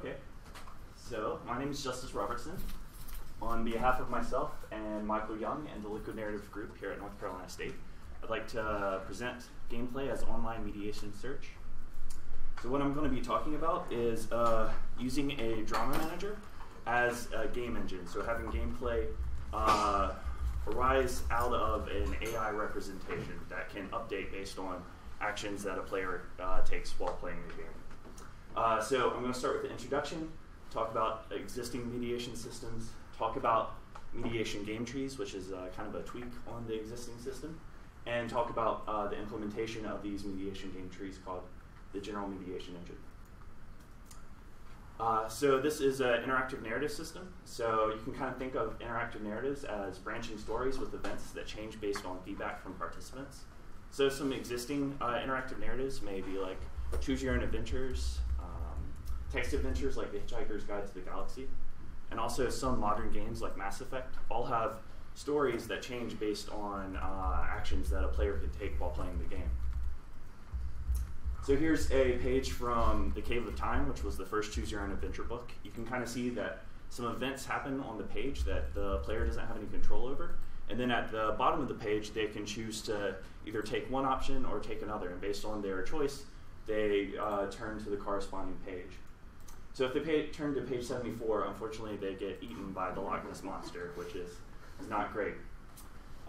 Okay. So, my name is Justus Robertson. On behalf of myself and Michael Young and the Liquid Narrative Group here at North Carolina State, I'd like to uh, present gameplay as online mediation search. So, what I'm going to be talking about is uh, using a drama manager as a game engine. So, having gameplay uh, arise out of an AI representation that can update based on actions that a player uh, takes while playing the game. Uh, so I'm going to start with the introduction, talk about existing mediation systems, talk about mediation game trees, which is uh, kind of a tweak on the existing system, and talk about uh, the implementation of these mediation game trees called the General Mediation Engine. Uh, so this is an interactive narrative system. So you can kind of think of interactive narratives as branching stories with events that change based on feedback from participants. So some existing uh, interactive narratives may be like choose your own adventures, text adventures like The Hitchhiker's Guide to the Galaxy, and also some modern games like Mass Effect all have stories that change based on uh, actions that a player can take while playing the game. So here's a page from The Cave of Time, which was the first Choose Your Own Adventure book. You can kind of see that some events happen on the page that the player doesn't have any control over. And then at the bottom of the page, they can choose to either take one option or take another. And based on their choice, they uh, turn to the corresponding page. So if they pay, turn to page 74, unfortunately they get eaten by the Loch Ness Monster, which is, is not great.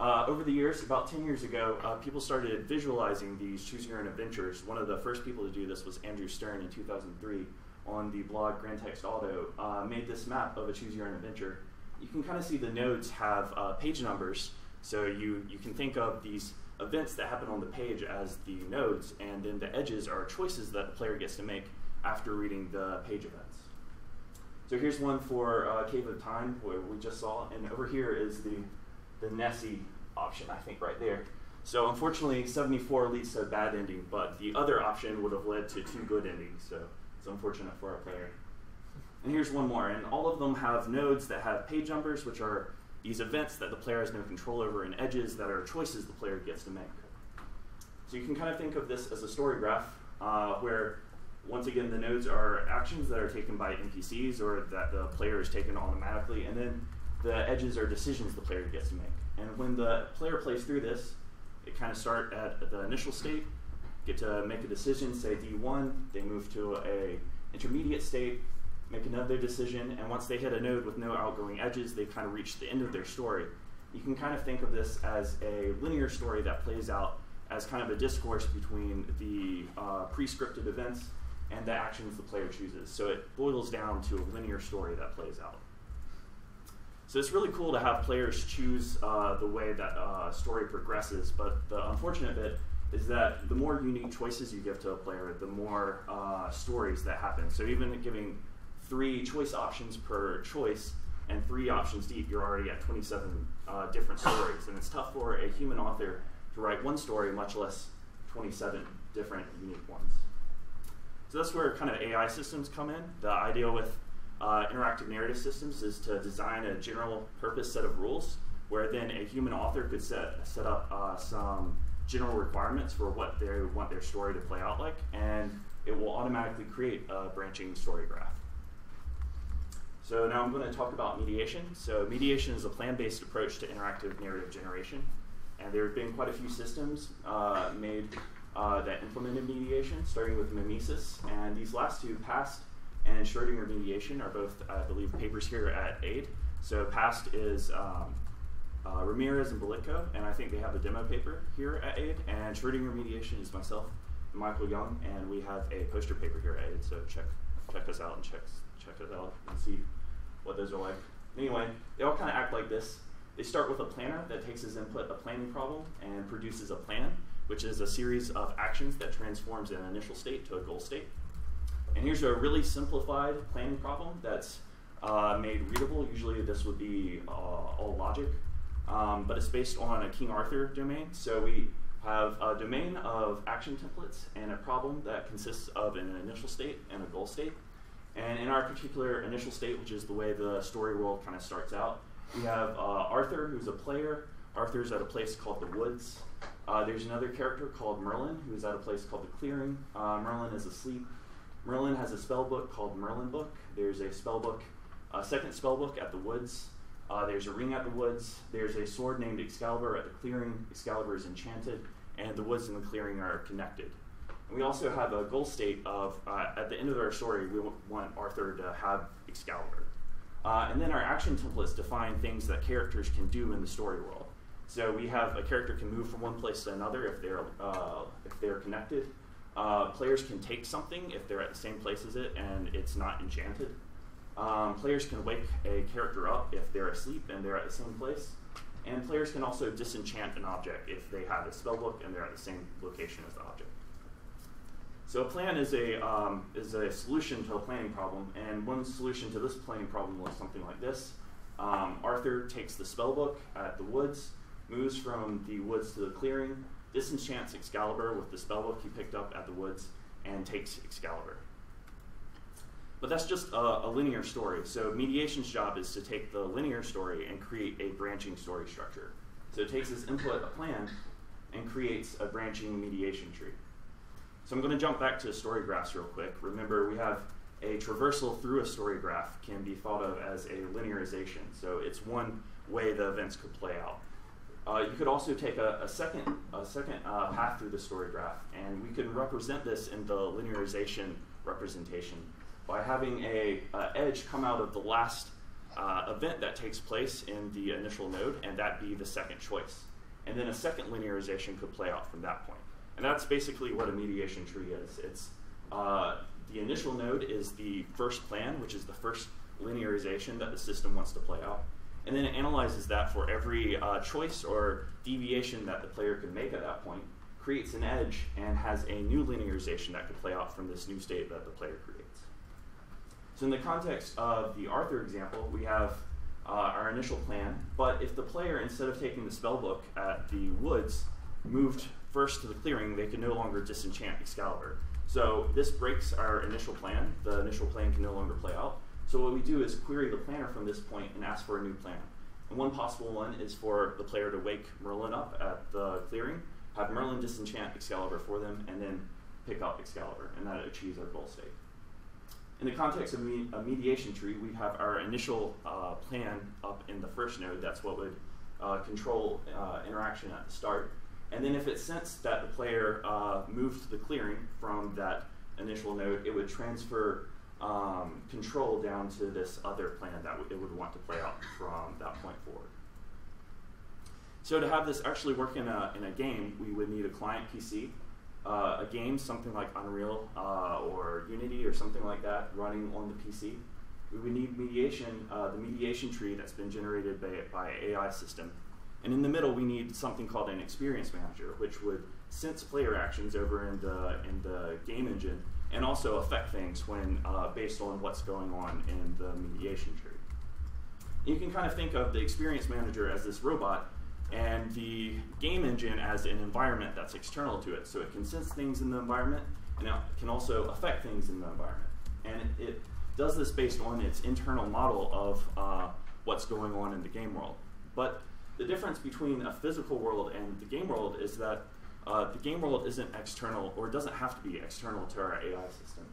Uh, over the years, about 10 years ago, uh, people started visualizing these choose your own adventures. One of the first people to do this was Andrew Stern in 2003 on the blog Grand Text Auto, uh, made this map of a choose your own adventure. You can kind of see the nodes have uh, page numbers, so you, you can think of these events that happen on the page as the nodes, and then the edges are choices that the player gets to make after reading the page events. So here's one for uh, Cave of Time, where we just saw, and over here is the, the Nessie option, I think, right there. So unfortunately, 74 leads to a bad ending, but the other option would have led to two good endings, so it's unfortunate for our player. And here's one more, and all of them have nodes that have page numbers, which are these events that the player has no control over, and edges that are choices the player gets to make. So you can kind of think of this as a story graph, uh, where once again, the nodes are actions that are taken by NPCs or that the player is taken automatically, and then the edges are decisions the player gets to make. And when the player plays through this, it kind of start at the initial state, get to make a decision, say D1, they move to a intermediate state, make another decision, and once they hit a node with no outgoing edges, they've kind of reached the end of their story. You can kind of think of this as a linear story that plays out as kind of a discourse between the uh, pre-scripted events and the actions the player chooses. So it boils down to a linear story that plays out. So it's really cool to have players choose uh, the way that uh, story progresses, but the unfortunate bit is that the more unique choices you give to a player, the more uh, stories that happen. So even giving three choice options per choice and three options deep, you're already at 27 uh, different stories. And it's tough for a human author to write one story, much less 27 different unique ones. So that's where kind of AI systems come in. The idea with uh, interactive narrative systems is to design a general purpose set of rules where then a human author could set, set up uh, some general requirements for what they want their story to play out like, and it will automatically create a branching story graph. So now I'm going to talk about mediation. So mediation is a plan-based approach to interactive narrative generation, and there have been quite a few systems uh, made uh, that implemented mediation, starting with Mimesis. And these last two, PAST and Schrodinger mediation, are both, I believe, papers here at AIIDE. So PAST is um, uh, Ramirez and Bulitko, and I think they have a demo paper here at AIIDE. And Schrodinger mediation is myself Michael Young, and we have a poster paper here at AIIDE. So check check us out and check check us out and see what those are like. Anyway, they all kind of act like this. They start with a planner that takes as input a planning problem and produces a plan which is a series of actions that transforms an initial state to a goal state. And here's a really simplified planning problem that's uh, made readable. Usually this would be uh, all logic, um, but it's based on a King Arthur domain. So we have a domain of action templates and a problem that consists of an initial state and a goal state. And in our particular initial state, which is the way the story world kind of starts out, we have uh, Arthur, who's a player. Arthur's at a place called the Woods. Uh, there's another character called Merlin who's at a place called the Clearing. Uh, Merlin is asleep, Merlin has a spell book called Merlin Book. There's a spell book, a second spell book at the woods. Uh, there's a ring at the woods. There's a sword named Excalibur at the clearing. Excalibur is enchanted, and the woods and the clearing are connected. And we also have a goal state of uh, at the end of our story, we want Arthur to have Excalibur. Uh, and then our action templates define things that characters can do in the story world. So we have a character can move from one place to another if they're uh, if they're connected. Uh, players can take something if they're at the same place as it and it's not enchanted. Um, players can wake a character up if they're asleep and they're at the same place. And players can also disenchant an object if they have a spellbook and they're at the same location as the object. So a plan is a, um, is a solution to a planning problem, and one solution to this planning problem looks something like this. Um, Arthur takes the spell spellbook at the woods, moves from the woods to the clearing, disenchants Excalibur with the spellbook he picked up at the woods, and takes Excalibur. But that's just a, a, linear story. So mediation's job is to take the linear story and create a branching story structure. So it takes as input a plan and creates a branching mediation tree. So I'm going to jump back to story graphs real quick. Remember, we have a traversal through a story graph can be thought of as a linearization. So it's one way the events could play out. Uh, you could also take a, a second, a second uh, path through the story graph, and we can represent this in the linearization representation by having a edge come out of the last uh, event that takes place in the initial node, and that be the second choice. And then a second linearization could play out from that point. And that's basically what a mediation tree is. It's uh, the initial node is the first plan, which is the first linearization that the system wants to play out and then it analyzes that for every uh, choice or deviation that the player can make at that point, creates an edge, and has a new linearization that could play out from this new state that the player creates. So in the context of the Arthur example, we have uh, our initial plan, but if the player, instead of taking the spellbook at the woods, moved first to the clearing, they could no longer disenchant Excalibur. So this breaks our initial plan. The initial plan can no longer play out. So what we do is query the planner from this point and ask for a new plan. And one possible one is for the player to wake Merlin up at the clearing, have Merlin disenchant Excalibur for them, and then pick up Excalibur, and that achieves our goal state. In the context of a mediation tree, we have our initial uh, plan up in the first node. That's what would uh, control uh, interaction at the start. And then if it sensed that the player uh, moved to the clearing from that initial node, it would transfer um, control down to this other plan that it would want to play out from that point forward. So to have this actually work in a, in a game, we would need a client PC, uh, a game, something like Unreal uh, or Unity or something like that running on the PC. We would need mediation, uh, the mediation tree that's been generated by, by AI system. And in the middle, we need something called an experience manager, which would sense player actions over in the, in the game engine and also affect things when uh, based on what's going on in the mediation tree. You can kind of think of the experience manager as this robot and the game engine as an environment that's external to it. So it can sense things in the environment and it can also affect things in the environment. And it, it does this based on its internal model of uh, what's going on in the game world. But the difference between a physical world and the game world is that uh, the game world isn't external, or doesn't have to be external to our AI system.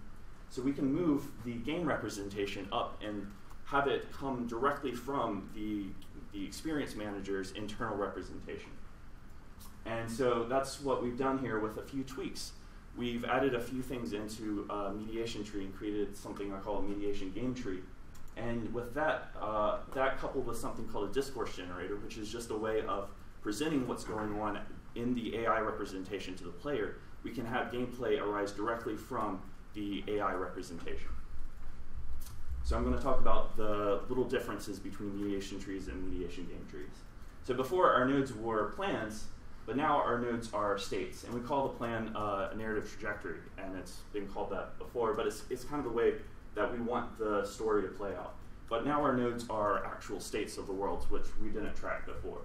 So we can move the game representation up and have it come directly from the, the experience manager's internal representation. And so that's what we've done here with a few tweaks. We've added a few things into a mediation tree and created something I call a mediation game tree. And with that, uh, that coupled with something called a discourse generator, which is just a way of presenting what's going on in the AI representation to the player, we can have gameplay arise directly from the AI representation. So I'm going to talk about the little differences between mediation trees and mediation game trees. So before our nodes were plans, but now our nodes are states, and we call the plan uh, a narrative trajectory, and it's been called that before, but it's, it's kind of the way that we want the story to play out. But now our nodes are actual states of the worlds, which we didn't track before.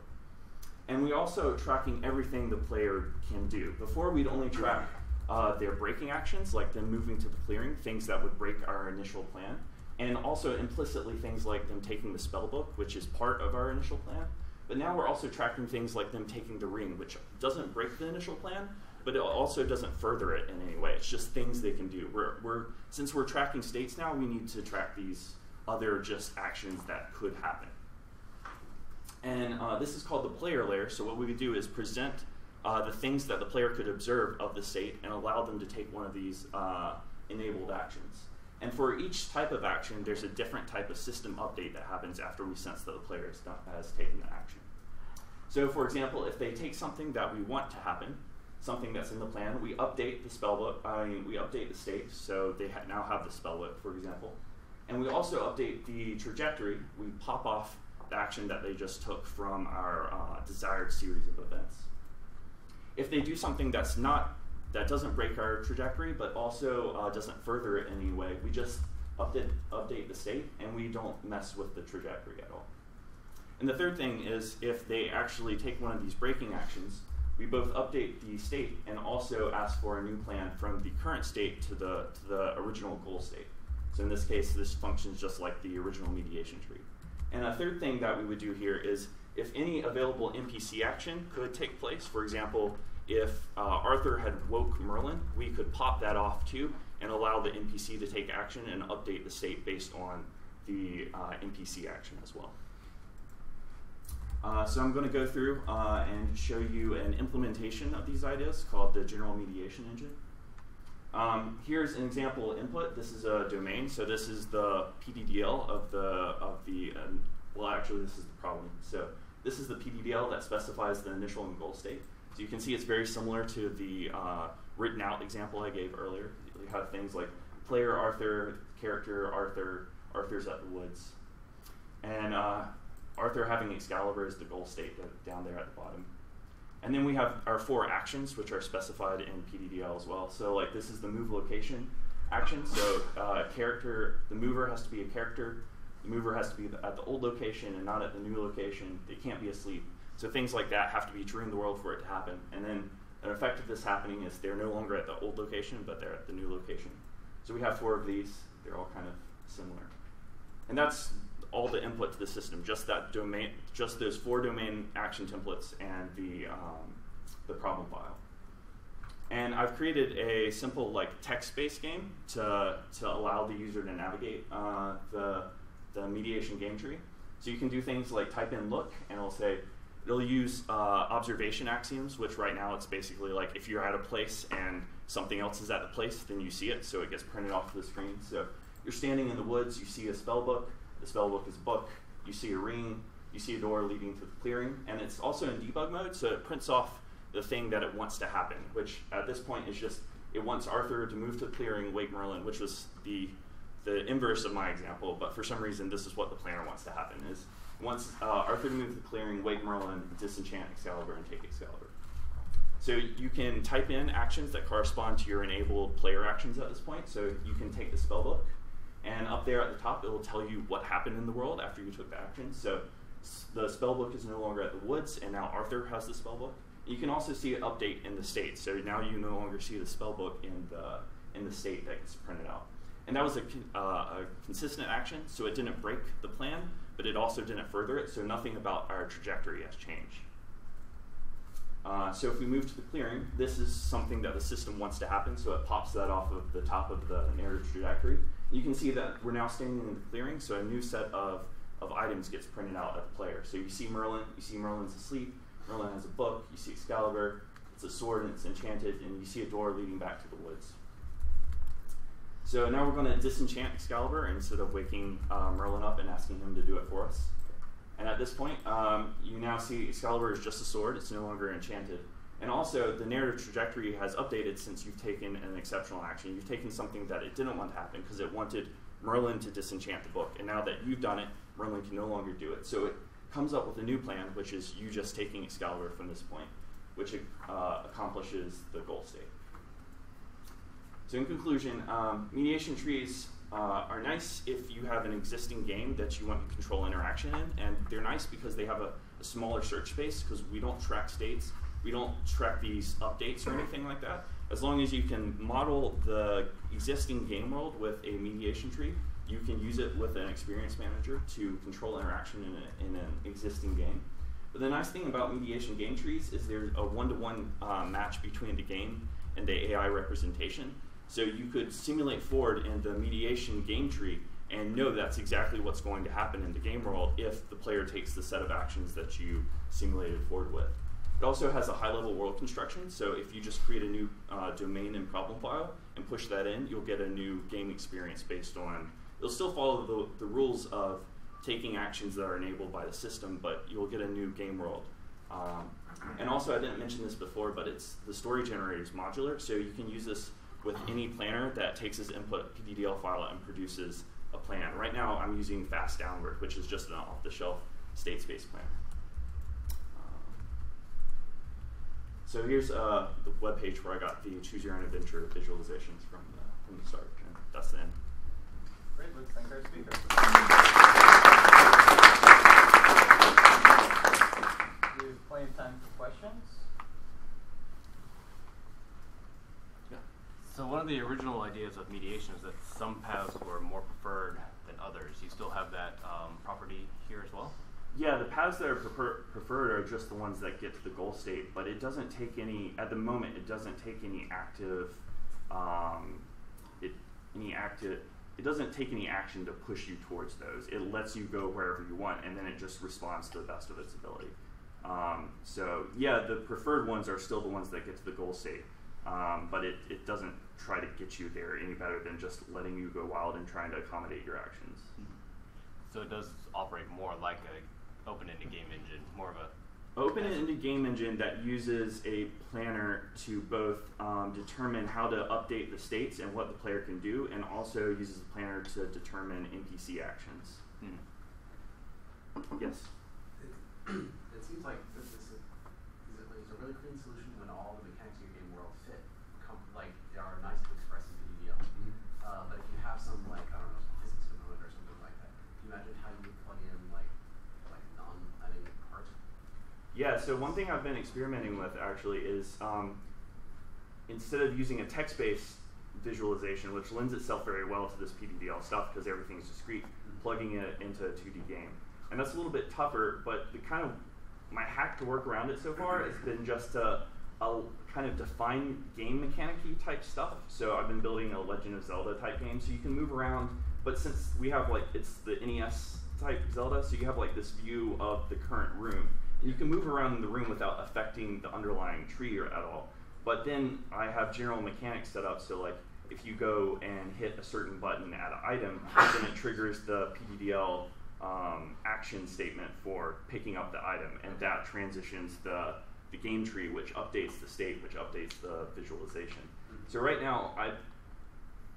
And we also tracking everything the player can do. Before we'd only track uh, their breaking actions, like them moving to the clearing, things that would break our initial plan, and also implicitly things like them taking the spell book, which is part of our initial plan. But now we're also tracking things like them taking the ring, which doesn't break the initial plan, but it also doesn't further it in any way. It's just things they can do. We're, we're since we're tracking states now, we need to track these other just actions that could happen. And uh, this is called the player layer. So what we would do is present uh, the things that the player could observe of the state and allow them to take one of these uh, enabled actions. And for each type of action, there's a different type of system update that happens after we sense that the player has, taken the action. So for example, if they take something that we want to happen, something that's in the plan, we update the spellbook, I mean, we update the state, so they ha now have the spellbook, for example. And we also update the trajectory. We pop off action that they just took from our uh, desired series of events. If they do something that's not, that doesn't break our trajectory, but also uh, doesn't further it in any way, we just update, update the state and we don't mess with the trajectory at all. And the third thing is if they actually take one of these breaking actions, we both update the state and also ask for a new plan from the current state to the, to the original goal state. So in this case, this functions just like the original mediation tree. And a third thing that we would do here is if any available NPC action could take place, for example, if uh, Arthur had woke Merlin, we could pop that off too and allow the NPC to take action and update the state based on the uh, NPC action as well. Uh, so I'm going to go through uh, and show you an implementation of these ideas called the General Mediation Engine. Um, here's an example input. This is a domain, so this is the PDDL of the of the. Um, well, actually, this is the problem. So this is the PDDL that specifies the initial and goal state. So you can see it's very similar to the uh, written out example I gave earlier. You have things like player Arthur, character Arthur, Arthur's at the woods, and uh, Arthur having Excalibur is the goal state down there at the bottom. And then we have our four actions, which are specified in PDDL as well. So like this is the move location action. So uh, character, the mover has to be a character. The mover has to be at the old location and not at the new location. They can't be asleep. So things like that have to be true in the world for it to happen. And then an effect of this happening is they're no longer at the old location, but they're at the new location. So we have four of these. They're all kind of similar. And that's all the input to the system, just that domain, just those four domain action templates and the, um, the problem file. And I've created a simple like text-based game to, to allow the user to navigate uh, the, the mediation game tree. So you can do things like type in look, and it'll say, it'll use uh, observation axioms, which right now it's basically like if you're at a place and something else is at the place, then you see it, so it gets printed off the screen. So you're standing in the woods, you see a spell book, the spell book is book. You see a ring. You see a door leading to the clearing. And it's also in debug mode, so it prints off the thing that it wants to happen, which at this point is just it wants Arthur to move to the clearing, wake Merlin, which was the the inverse of my example, but for some reason this is what the planner wants to happen is once uh, Arthur to move to the clearing, wake Merlin, disenchant Excalibur, and take Excalibur. So you can type in actions that correspond to your enabled player actions at this point. So you can take the spellbook, and up there at the top, it will tell you what happened in the world after you took the action. So the spellbook is no longer at the woods, and now Arthur has the spellbook. You can also see an update in the state. So now you no longer see the spellbook in the in the state that gets printed out. And that was a, uh, a consistent action, so it didn't break the plan, but it also didn't further it. So nothing about our trajectory has changed. Uh, so if we move to the clearing, this is something that the system wants to happen, so it pops that off of the top of the narrative trajectory. You can see that we're now standing in the clearing, so a new set of, of items gets printed out at the player. So you see Merlin, you see Merlin's asleep, Merlin has a book, you see Excalibur, it's a sword and it's enchanted, and you see a door leading back to the woods. So now we're going to disenchant Excalibur instead of waking uh, Merlin up and asking him to do it for us. And at this point, um, you now see Excalibur is just a sword, it's no longer enchanted. And also, the narrative trajectory has updated since you've taken an exceptional action. You've taken something that it didn't want to happen because it wanted Merlin to disenchant the book. And now that you've done it, Merlin can no longer do it. So it comes up with a new plan, which is you just taking Excalibur from this point, which uh, accomplishes the goal state. So in conclusion, um, mediation trees uh, are nice if you have an existing game that you want to control interaction in, and they're nice because they have a, a smaller search space because we don't track states, we don't track these updates or anything like that. As long as you can model the existing game world with a mediation tree, you can use it with an experience manager to control interaction in, a, in an existing game. But the nice thing about mediation game trees is there's a one-to-one uh, match between the game and the AI representation. So you could simulate forward in the mediation game tree and know that's exactly what's going to happen in the game world if the player takes the set of actions that you simulated forward with. It also has a high-level world construction, so if you just create a new uh, domain and problem file and push that in, you'll get a new game experience based on. It'll still follow the, the rules of taking actions that are enabled by the system, but you'll get a new game world. Um, and also, I didn't mention this before, but it's the story generator is modular, so you can use this with any planner that takes as input PDDL file and produces a plan. Right now, I'm using Fast Downward, which is just an off-the-shelf state space planner. So here's uh, the web page where I got the Choose Your Own Adventure visualizations from the, from the start, and that's the end. Great, let's thank our speaker. We have plenty of time for questions. Yeah. So one of the original ideas of mediation is that some paths were more preferred than others. You still have that um, property here as well? Yeah, the paths that are prefer- preferred are just the ones that get to the goal state, but it doesn't take any, at the moment, it doesn't take any active, um, it, any active, it doesn't take any action to push you towards those. It lets you go wherever you want, and then it just responds to the best of its ability. Um, so yeah, the preferred ones are still the ones that get to the goal state, um, but it, it doesn't try to get you there any better than just letting you go wild and trying to accommodate your actions. So it does operate more like a open-ended game engine, more of a Open-ended game engine that uses a planner to both um, determine how to update the states and what the player can do, and also uses a planner to determine NPC actions. hmm. Yes. It, it seems like this is a, is a, is a really clean solution when all the mechanics of your game world fit. Com- like they are nice to express in PDDL. Uh, but if you have some like I don't know some physics component or something like that, can you imagine how you would plug in like like non-planning art? Yeah, so one thing I've been experimenting with actually is um, instead of using a text based visualization, which lends itself very well to this PDDL stuff because everything's discrete, plugging it into a 2D game. And that's a little bit tougher, but the kind of my hack to work around it so far has been just to a kind of define game mechanic type stuff. So I've been building a Legend of Zelda type game, so you can move around. But since we have like it's the NES type Zelda, so you have like this view of the current room, you can move around in the room without affecting the underlying tree at all. But then I have general mechanics set up, so like if you go and hit a certain button at an item, then it triggers the PDDL um, action statement for picking up the item, and that transitions the the game tree, which updates the state, which updates the visualization. So right now, I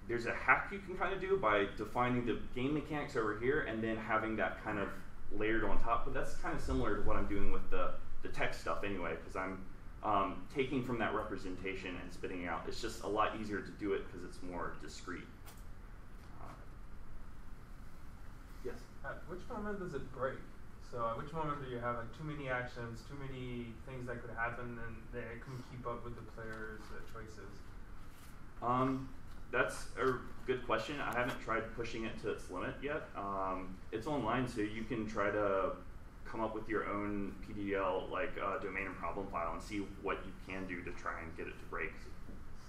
there's a hack you can kind of do by defining the game mechanics over here, and then having that kind of layered on top. But that's kind of similar to what I'm doing with the the text stuff anyway, because I'm um, taking from that representation and spitting it out. It's just a lot easier to do it because it's more discrete. Uh, yes. At which moment does it break? So at which moment do you have like too many actions, too many things that could happen, and they couldn't keep up with the player's uh, choices? Um, that's a good question. I haven't tried pushing it to its limit yet. Um, it's online, so you can try to come up with your own PDDL like uh, domain and problem file and see what you can do to try and get it to break.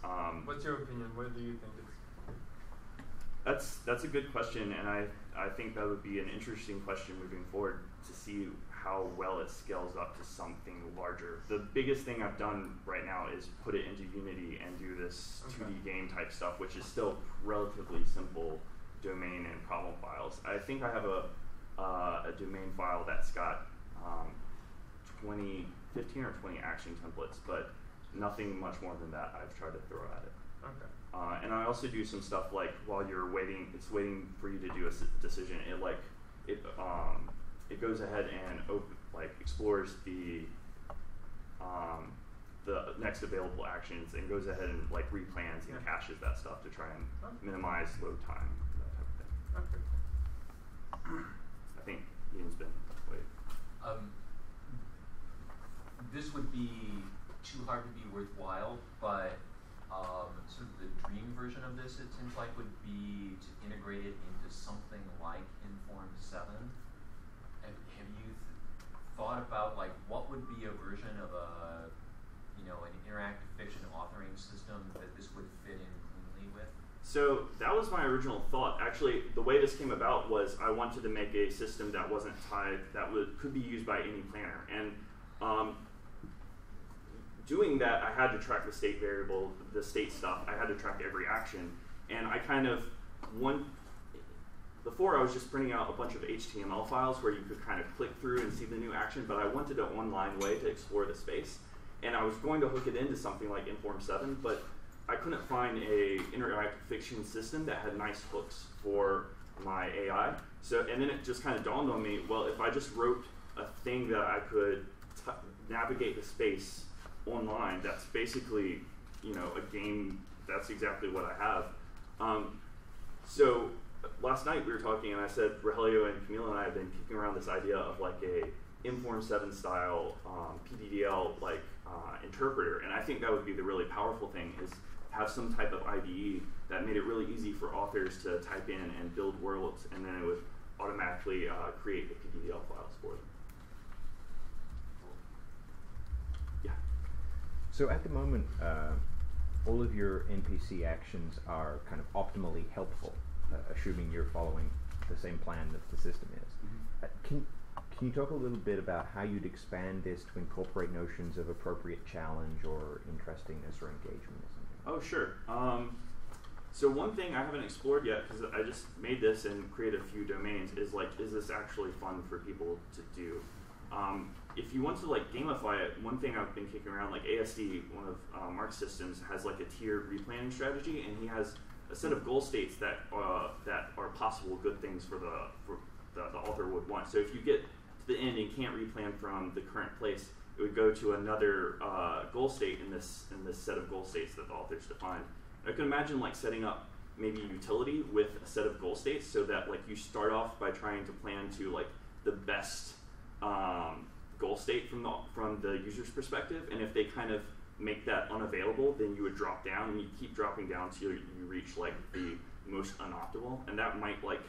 Um, What's your opinion? What do you think it's? That's that's a good question, and I I think that would be an interesting question moving forward to see how well it scales up to something larger. The biggest thing I've done right now is put it into Unity and do this Okay. 2D game type stuff, which is still relatively simple domain and problem files. I think I have a uh, a domain file that's got um, 20, 15 or 20 action templates, but nothing much more than that I've tried to throw at it. Okay. Uh, and I also do some stuff like while you're waiting, it's waiting for you to do a s- decision. It like it um, it goes ahead and op- like explores the um, the next available actions and goes ahead and like replans and Yeah. caches that stuff to try and Okay. minimize load time. That type of thing. Okay. I think Ian's been wait. Um, this would be too hard to be worthwhile, but um, sort of the dream version of this, it seems like, would be to integrate it into something like Inform 7. Have, have you th- thought about like what would be a version of a, you know, an interactive fiction authoring system that this would fit in cleanly with? So that was my original thought. Actually, the way this came about was I wanted to make a system that wasn't tied, that would, could be used by any planner. And um, doing that, I had to track the state variable, the state stuff. I had to track every action. And I kind of, one, before I was just printing out a bunch of HTML files where you could kind of click through and see the new action, but I wanted an online way to explore the space. And I was going to hook it into something like Inform 7, but I couldn't find a interactive fiction system that had nice hooks for my AI. So, and then it just kind of dawned on me, well, if I just wrote a thing that I could navigate the space online, that's basically, you know, a game. That's exactly what I have. Um, so last night we were talking, and I said Rogelio and Camilo and I have been kicking around this idea of like a Inform Seven style um, PDDL like uh, interpreter, and I think that would be the really powerful thing is have some type of IDE that made it really easy for authors to type in and build worlds, and then it would automatically uh, create the PDDL files for them. Yeah. So at the moment, uh, all of your NPC actions are kind of optimally helpful, assuming you're following the same plan that the system is. Mm-hmm. Uh, can can you talk a little bit about how you'd expand this to incorporate notions of appropriate challenge or interestingness or engagement or something? Oh, sure. Um, so one thing I haven't explored yet because I just made this and created a few domains is like, is this actually fun for people to do? Um, if you want to like gamify it, one thing I've been kicking around, like ASD, one of uh, Mark's systems, has like a tiered replanning strategy, and he has a set of goal states that uh, that are possible good things for the for the, the author would want. So if you get to the end and can't replan from the current place, it would go to another uh, goal state in this in this set of goal states that the author's defined. I can imagine like setting up maybe utility with a set of goal states so that like you start off by trying to plan to like the best um, goal state from the from the user's perspective, and if they kind of make that unavailable, then you would drop down and you keep dropping down till you reach like the most unoptimal, and that might like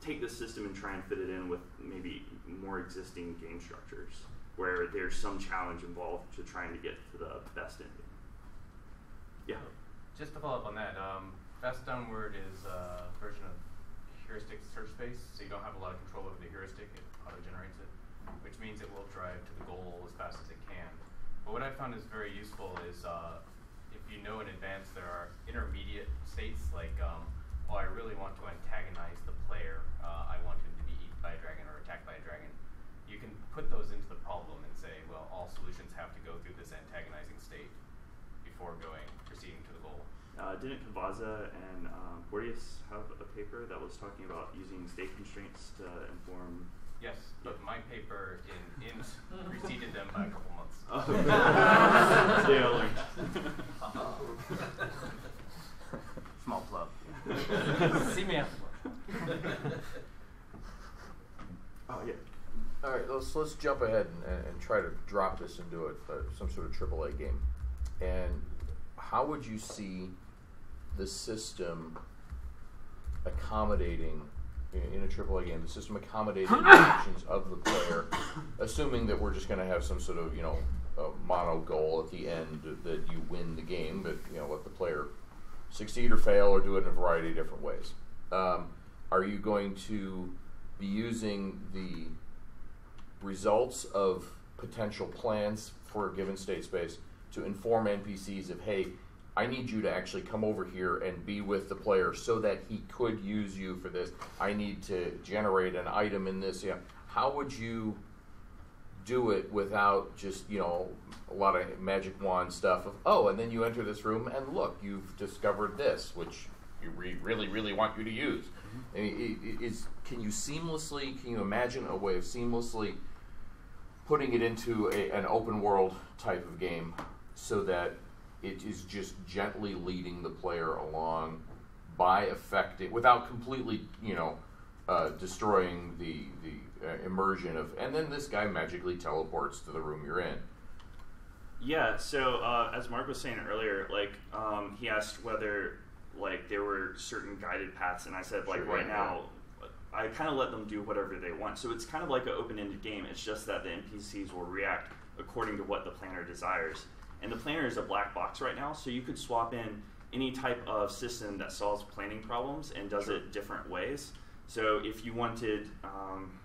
take the system and try and fit it in with maybe more existing game structures where there's some challenge involved to trying to get to the best ending. Yeah. Just to follow up on that, um, Fast Downward is a version of heuristic search space, so you don't have a lot of control over the heuristic. It auto generates it, which means it will drive to the goal as fast as it can. But what I found is very useful is uh, if you know in advance there are intermediate states like, um, oh, I really want to antagonize the player. Uh, I want him to be eaten by a dragon or attacked by a dragon. You can put those into the problem and say, well, all solutions have to go through this antagonizing state before going proceeding to the goal. Uh, didn't Cavazza and um, have a paper that was talking about using state constraints to inform? Yes, but my paper in INT preceded them by a couple months. Oh. Today I learned. Small plug. See me afterward. Oh yeah. All right, let's let's jump ahead and, and, and try to drop this into a, a, some sort of AAA game. And how would you see the system accommodating in, a AAA game? The system accommodating the actions of the player, assuming that we're just going to have some sort of you know mono goal at the end that you win the game, but you know let the player succeed or fail or do it in a variety of different ways. Um, are you going to be using the results of potential plans for a given state space to inform NPCs of, hey, I need you to actually come over here and be with the player so that he could use you for this. I need to generate an item in this. Yeah. How would you do it without just, you know, a lot of magic wand stuff of, oh, and then you enter this room and look, you've discovered this, which you re- really, really want you to use. Mm-hmm. I mean, it, it is, can you seamlessly, can you imagine a way of seamlessly putting it into a, an open world type of game so that it is just gently leading the player along by affecting, without completely, you know, uh, destroying the, the uh, immersion of, and then this guy magically teleports to the room you're in. Yeah. So uh, as Mark was saying earlier, like um, he asked whether like there were certain guided paths, and I said like Sure, right yeah. now, I kind of let them do whatever they want. So it's kind of like an open-ended game. It's just that the NPCs will react according to what the planner desires. And the planner is a black box right now, so you could swap in any type of system that solves planning problems and does it different ways. So if you wanted, um,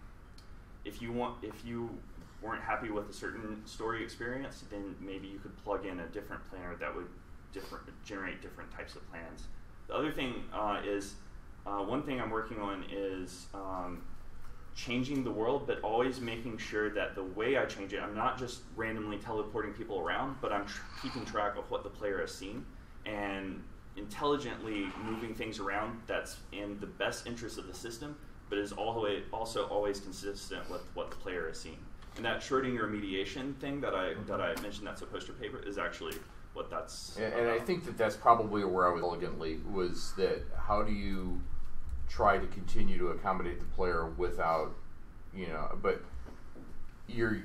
if you want, if you weren't happy with a certain story experience, then maybe you could plug in a different planner that would different generate different types of plans. The other thing uh, is uh, one thing I'm working on is um, changing the world, but always making sure that the way I change it, I'm not just randomly teleporting people around, but I'm tr- keeping track of what the player has seen and intelligently moving things around that's in the best interest of the system, but is always, also always consistent with what the player has seen. And that Schrodinger mediation thing that I mm-hmm. that I mentioned that's a poster paper is actually what that's. And, and I think that that's probably where I was elegantly was that how do you try to continue to accommodate the player without, you know, but you're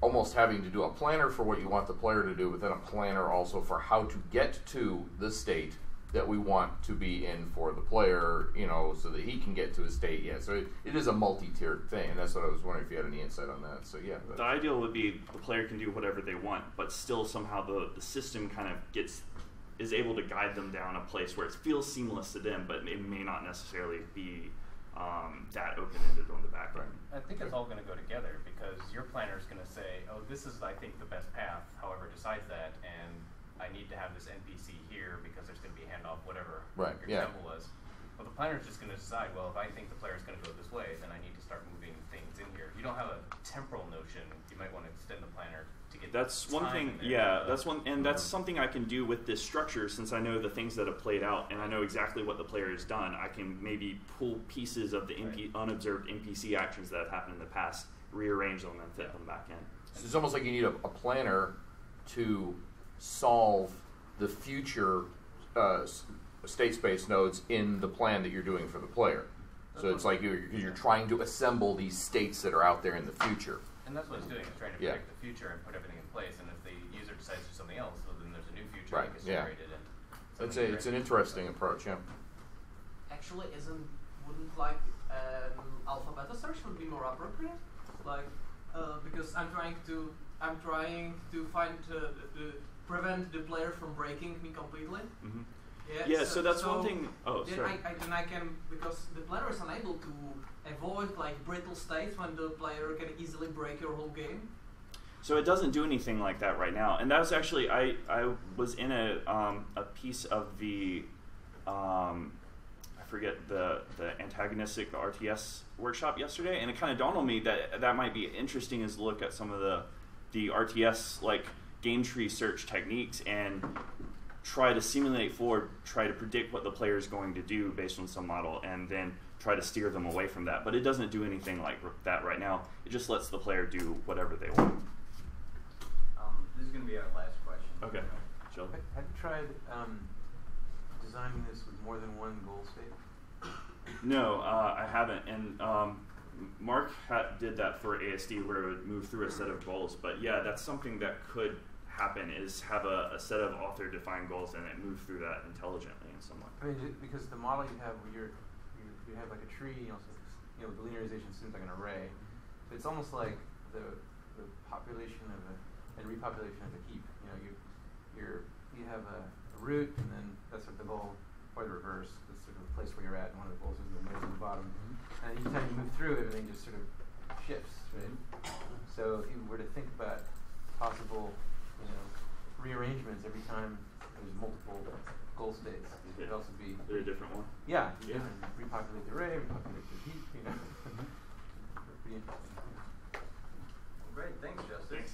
almost having to do a planner for what you want the player to do, but then a planner also for how to get to the state that we want to be in for the player, you know, so that he can get to a state. Yeah, so it, it is a multi-tiered thing, and that's what I was wondering if you had any insight on that. So yeah, The ideal would be the player can do whatever they want, but still somehow the, the system kind of gets is able to guide them down a place where it feels seamless to them, but it may not necessarily be um, that open ended on the back end. I think it's all going to go together because your planner is going to say, "Oh, this is I think the best path." However, decides that, and I need to have this NPC here because there's going to be a handoff, whatever Right, your yeah. example was. Well, the planner is just going to decide. Well, if I think the player is going to go this way, then I need to start moving things in here. You don't have a temporal notion. You might want to extend the planner to get. That's one thing. in there. Yeah, that's one, and that's something I can do with this structure since I know the things that have played out and I know exactly what the player has done. I can maybe pull pieces of the NP, unobserved NPC actions that have happened in the past, rearrange them, and fit them back in. So it's almost like you need a, a planner to solve the future uh, state space nodes in the plan that you're doing for the player. So it's like you're, you're trying to assemble these states that are out there in the future. And that's what it's doing. It's trying to Yeah. predict the future and put everything in place. And if the user decides to do something else, well, then there's a new future Right, that gets yeah. generated. And It's, something a, it's an generated. interesting approach, yeah. Actually, isn't wouldn't like um, alpha beta search would be more appropriate? Like, uh, because I'm trying to I'm trying to find uh, the, prevent the player from breaking me completely. hmm Yeah, Yeah, so that's one thing- oh, then sorry. I, I, then I can because the player is unable to avoid like brittle states when the player can easily break your whole game. So it doesn't do anything like that right now. And that was actually I, I was in a um, a piece of the um, I forget the the antagonistic the RTS workshop yesterday, and it kind of dawned on me that that might be interesting as look at some of the the RTS like game tree search techniques and try to simulate forward, try to predict what the player is going to do based on some model, and then try to steer them away from that. But it doesn't do anything like that right now. It just lets the player do whatever they want. Um, this is going to be our last question. Okay. Jill? Have you tried um, designing this with more than one goal state? No, uh, I haven't. And um, Mark ha- did that for ASD where it would move through a set of goals. But yeah, that's something that could happen is have a, a set of author defined goals and it move through that intelligently in some way. I mean, because the model you have, where you're, you, you have like a tree, you know, so you know, the linearization seems like an array. But it's almost like the, the population of a, and repopulation of a heap. You know, you, you're, you have a, a root, and then that's sort of the goal, or the reverse. That's sort of the place where you're at, and one of the goals is the node on the bottom. Mm-hmm. And each time you move through, everything just sort of shifts, right? Mm-hmm. So if you were to think about possible, you know, rearrangements every time there's multiple goal states, it could also be Is it a different one? yeah, Yeah. different. repopulate the array, repopulate the heap, you know. Mm-hmm. Pretty interesting. Great, thanks, Justin. Thanks.